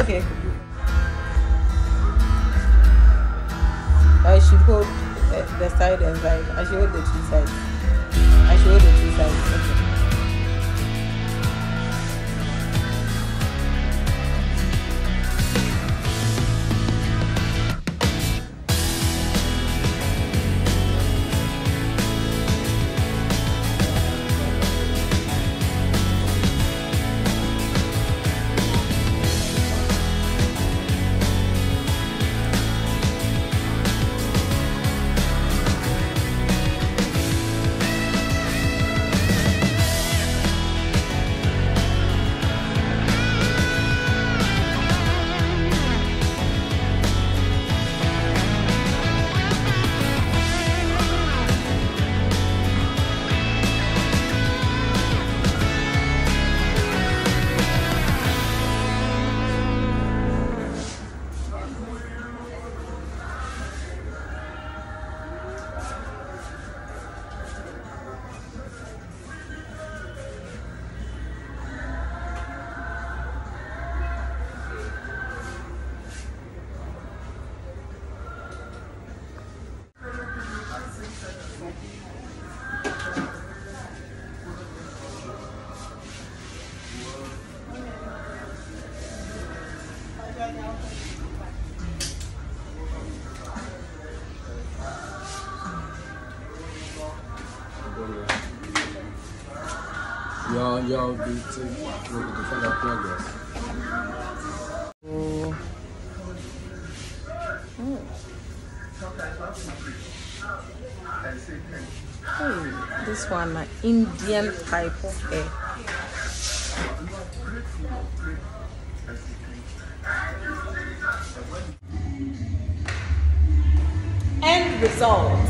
Okay. I should hold the, side and side. I should hold the two sides. I should hold the two sides. Okay. Y'all, y'all be to look at the. Oh. Hey, this one, uh, Indian type of hair. End result.